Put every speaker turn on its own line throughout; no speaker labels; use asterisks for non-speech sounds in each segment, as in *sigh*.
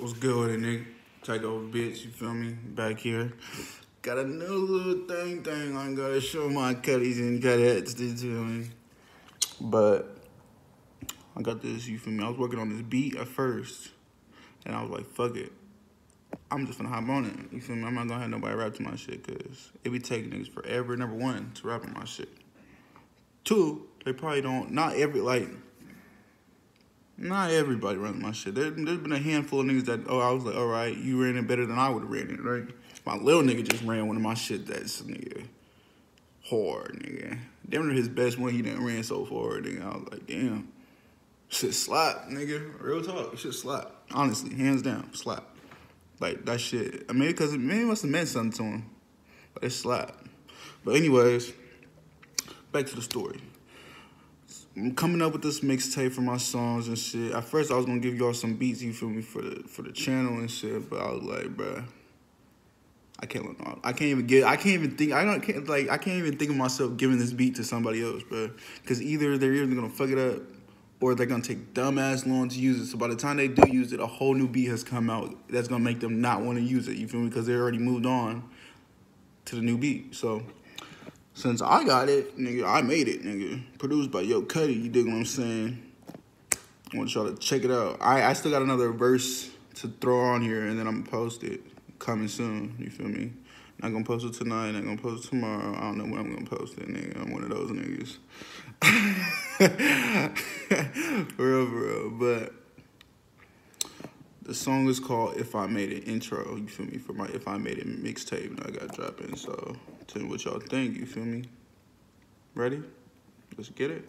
What's good with it, nigga? Take over, bitch. You feel me? Back here. Got a new little thing thing. I gotta show my cutties and cut hats. You feel me? But I got this. You feel me? I was working on this beat at first, and I was like, "Fuck it." I'm just gonna hop on it. You feel me? I'm not gonna have nobody rap to my shit because it be taking niggas forever. Number one, to rap on my shit. Two, they probably don't. Not every like. Not everybody runs my shit. There, there's been a handful of niggas that, oh, I was like, all right, you ran it better than I would have ran it, right? My little nigga just ran one of my shit that's, nigga, hard, nigga. Damn near his best one he didn't ran so far, nigga. I was like, damn. Shit slap, nigga. Real talk. Shit slap. Honestly, hands down, slap. Like, that shit. I mean, because it, it must have meant something to him. But it slap. But anyways, back to the story. I'm coming up with this mixtape for my songs and shit. At first, I was gonna give y'all some beats, you feel me, for the for the channel and shit. But I was like, bruh, I can't. I can't even get. I can't even think. I don't can't like. I can't even think of myself giving this beat to somebody else, bruh. Because either they're either gonna fuck it up, or they're gonna take dumbass long to use it. So by the time they do use it, a whole new beat has come out that's gonna make them not want to use it. You feel me? Because they already moved on to the new beat. So since I got it, nigga, I made it, nigga. Produced by Yo Cuddy, you dig what I'm saying? I want y'all to check it out. I, I still got another verse to throw on here, and then I'm gonna post it coming soon. You feel me? Not gonna post it tonight, not gonna post it tomorrow. I don't know when I'm gonna post it, nigga. I'm one of those niggas. *laughs* for real, for real. But the song is called If I Made It Intro, you feel me? For my If I Made It mixtape that I got dropping. So tell me what y'all think, you feel me? Ready? Let's get it.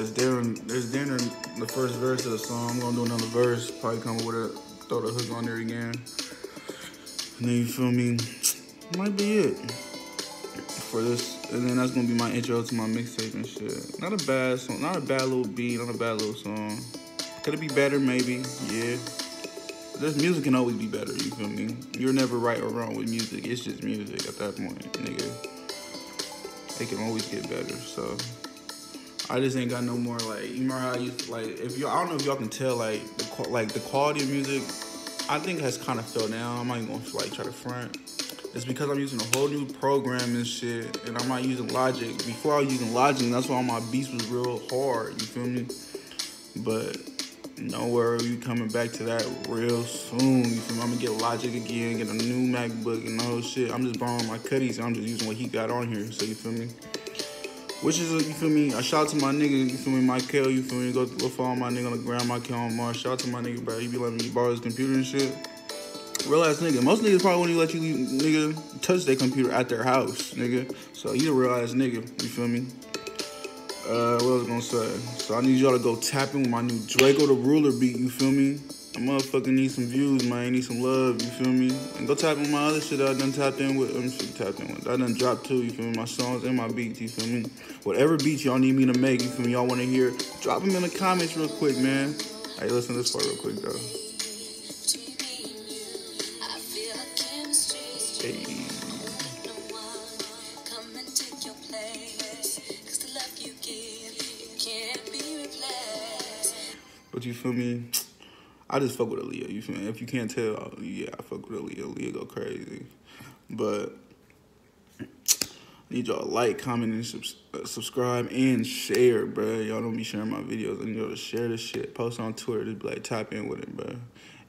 There's dinner, there's dinner, the first verse of the song. I'm gonna do another verse, probably come with a, throw the hook on there again. And then you feel me? Might be it for this. And then that's gonna be my intro to my mixtape and shit. Not a bad song, not a bad little beat, not a bad little song. Could it be better? Maybe, yeah. This music can always be better, you feel me? You're never right or wrong with music. It's just music at that point, nigga. It can always get better, so. I just ain't got no more like you remember how I like if you I don't know if y'all can tell like the like the quality of music I think has kind of fell down. I'm not even gonna like try to front. It's because I'm using a whole new program and shit, and I'm not using Logic. Before I was using Logic, that's why all my beats was real hard. You feel me? But nowhere we coming back to that real soon. You feel me? I'm gonna get Logic again, get a new MacBook and whole shit. I'm just borrowing my cutties. and I'm just using what he got on here. So you feel me? Which is, you feel me? A shout out to my nigga, you feel me? Michael, you feel me? Go, go follow my nigga on the ground, Michael on Mars. Shout out to my nigga, bro. He be letting me borrow his computer and shit. Real ass nigga. Most niggas probably won't let you, nigga, touch their computer at their house, nigga. So you a real ass nigga, you feel me? Uh, what was I gonna say? So I need y'all to go tapping with my new Drakeo the Ruler beat, you feel me? motherfucker need some views, man. I need some love, you feel me? And go tap in my other shit I done tapped in with. them. shit tapped in with. I done dropped too, you feel me? My songs and my beats, you feel me? Whatever beats y'all need me to make, you feel me? Y'all want to hear, drop them in the comments real quick, man. Hey, listen to this part real quick, though. Hey. But you feel me? I just fuck with Aaliyah. You feel me? If you can't tell, yeah, I fuck with Aaliyah. Aaliyah go crazy. But I need y'all like, comment, and sub- uh, subscribe and share, bro. Y'all don't be sharing my videos. I need y'all to share this shit. Post on Twitter. Just be like, tap in with it, bro.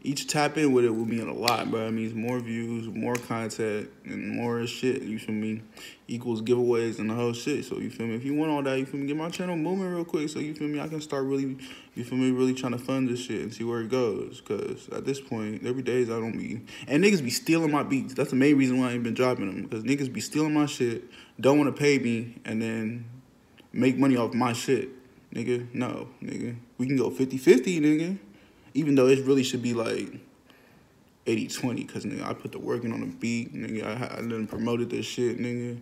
Each tap in with it will mean a lot, bro. It means more views, more content, and more shit. You feel me? Equals giveaways and the whole shit. So you feel me? If you want all that, you feel me? Get my channel moving real quick. So you feel me? I can start really, you feel me? Really trying to fund this shit and see where it goes. Cause at this point, every day I don't be and niggas be stealing my beats. That's the main reason why I ain't been dropping them. Cause niggas be stealing my shit, don't want to pay me, and then make money off my shit. Nigga, no, nigga. We can go 50-50, nigga. Even though it really should be like 80-20, because, nigga, I put the work in on the beat. Nigga, I, I done promoted this shit, nigga,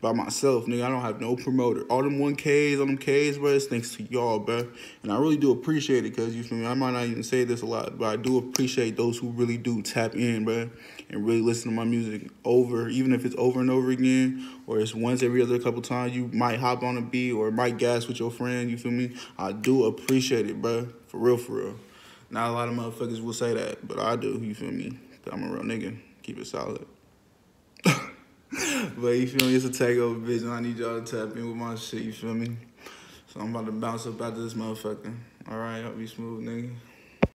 by myself. Nigga, I don't have no promoter. All them 1Ks, all them Ks, bro, it's thanks to y'all, bro. And I really do appreciate it, because, you feel me, I might not even say this a lot, but I do appreciate those who really do tap in, bro, and really listen to my music over, even if it's over and over again, or it's once every other couple times, you might hop on a beat or might gas with your friend, you feel me? I do appreciate it, bro, for real, for real. Not a lot of motherfuckers will say that, but I do, you feel me? I'm a real nigga. Keep it solid. But you feel me? It's a takeover vision. I need y'all to tap in with my shit, you feel me? So I'm about to bounce up out of this motherfucker. Alright, I'll be smooth, nigga.